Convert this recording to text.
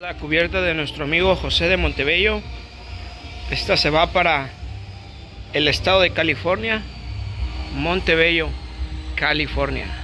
La cubierta de nuestro amigo José de Montebello. Esta se va para el estado de California, Montebello, California.